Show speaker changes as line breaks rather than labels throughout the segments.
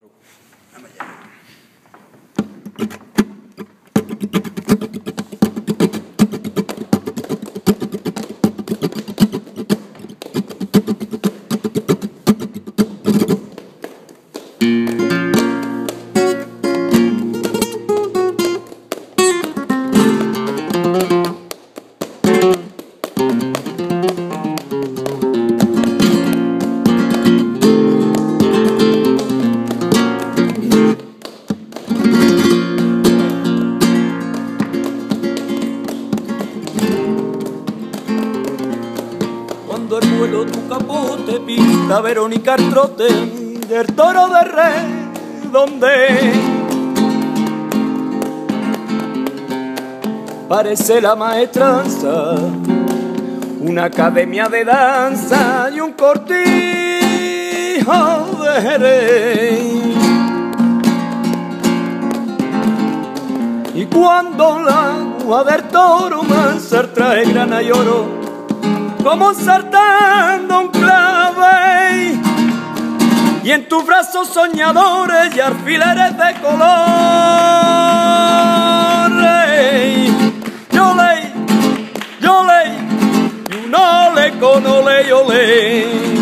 Vamos allá. Cuando el vuelo tu capote pinta Verónica el trote del toro de donde parece la maestranza, una academia de danza y un cortijo de Jerez. Y cuando la agua del toro mansa trae grana y oro, como saltando un clave y en tus brazos soñadores y alfileres de colores yo le yo le y un ole con ole ole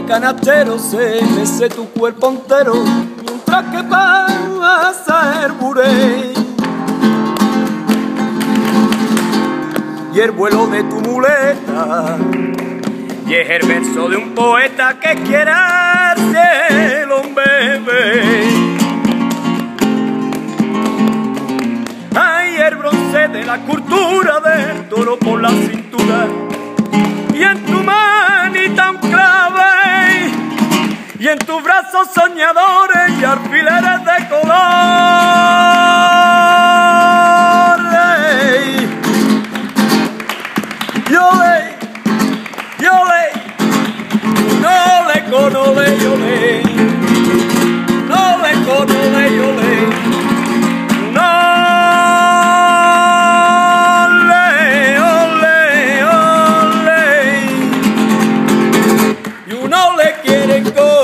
Mimbre canastero se mece tu cuerpo entero un traje para hacer buré. Y el vuelo de tu muleta y es el verso de un poeta que quiera cielo un bebé. Ay, el bronce de la cultura del toro por la cintura y en tu manita en tus brazos soñadores y alfileres de colores. Yo le, yo le, no le conole, yo le, no le conole, yo le. Uno le quiere coser.